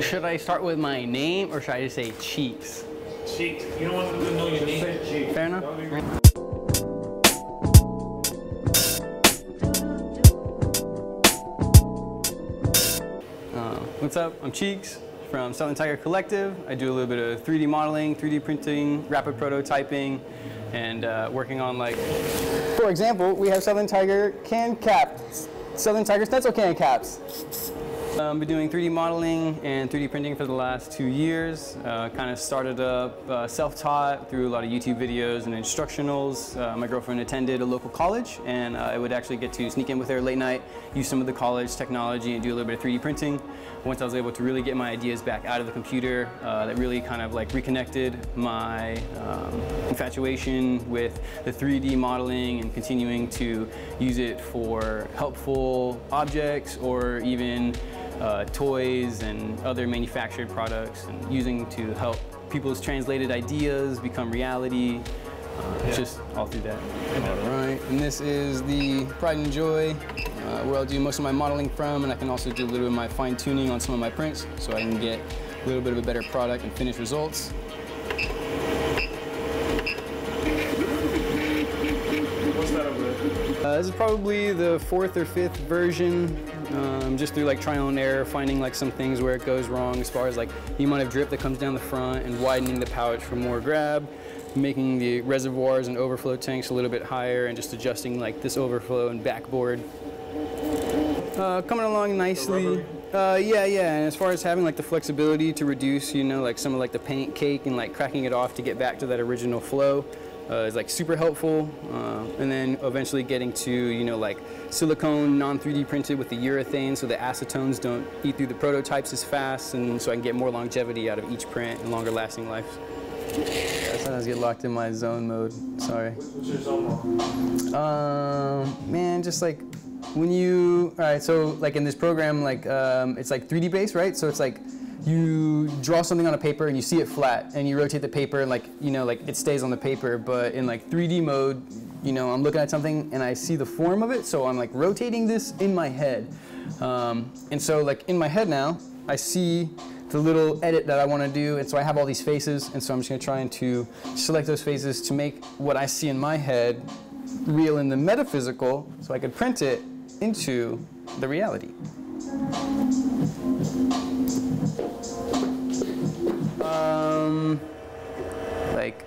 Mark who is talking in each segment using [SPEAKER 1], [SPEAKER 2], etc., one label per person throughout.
[SPEAKER 1] Should I start with my name or should I just say Cheeks?
[SPEAKER 2] Cheeks. You don't want them to know your name. Cheeks.
[SPEAKER 1] Fair enough. Uh, what's up? I'm Cheeks from Southern Tiger Collective. I do a little bit of 3D modeling, 3D printing, rapid prototyping, and uh, working on like, for example, we have Southern Tiger can caps, Southern Tiger stencil can caps. I've been doing 3D modeling and 3D printing for the last two years. Uh, kind of started up uh, self-taught through a lot of YouTube videos and instructionals. Uh, my girlfriend attended a local college and uh, I would actually get to sneak in with her late night, use some of the college technology and do a little bit of 3D printing. Once I was able to really get my ideas back out of the computer, uh, that really kind of like reconnected my um, infatuation with the 3D modeling and continuing to use it for helpful objects or even uh, toys and other manufactured products and using to help people's translated ideas become reality. Uh,
[SPEAKER 2] Yeah.
[SPEAKER 1] Just all through that. All right, and this is the Pride and Joy, uh, where I'll do most of my modeling from, and I can also do a little bit of my fine tuning on some of my prints, so I can get a little bit of a better product and finished results.
[SPEAKER 2] What's that over there?
[SPEAKER 1] Uh, this is probably the fourth or fifth version, um, just through like trial and error, finding like some things where it goes wrong as far as like the amount of drip that comes down the front and widening the pouch for more grab, making the reservoirs and overflow tanks a little bit higher and just adjusting like this overflow and backboard. Uh, coming along nicely. Uh, yeah, yeah, and as far as having like the flexibility to reduce, you know, like some of like the paint cake and like cracking it off to get back to that original flow is like super helpful. Uh, and then eventually getting to, you know, like silicone non 3D printed with the urethane so the acetones don't eat through the prototypes as fast and so I can get more longevity out of each print and longer lasting life. I sometimes get locked in my zone mode, sorry.
[SPEAKER 2] What's your zone mode?
[SPEAKER 1] Um, man, just like when you, all right, so like in this program, like um, it's like 3D based, right? So it's like you draw something on a paper and you see it flat and you rotate the paper and like, you know, like it stays on the paper, but in like 3D mode, you know, I'm looking at something and I see the form of it, so I'm like rotating this in my head. Um, and so like in my head now, I see the little edit that I want to do, and so I have all these faces, and so I'm just going to try and to select those faces to make what I see in my head real in the metaphysical, so I could print it into the reality. Um, like,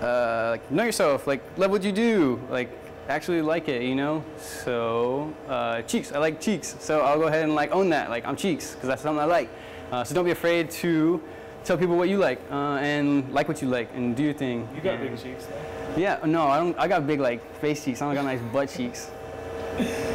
[SPEAKER 1] uh, like know yourself, like love what you do, like actually like it, you know. So uh, cheeks, I like cheeks, so I'll go ahead and like own that, like I'm cheeks, because that's something I like. Uh, so don't be afraid to tell people what you like uh, and like what you like and do your thing.
[SPEAKER 2] You got
[SPEAKER 1] And-
[SPEAKER 2] big cheeks though.
[SPEAKER 1] Yeah, no, I don't. I got big like face cheeks. I don't got nice butt cheeks.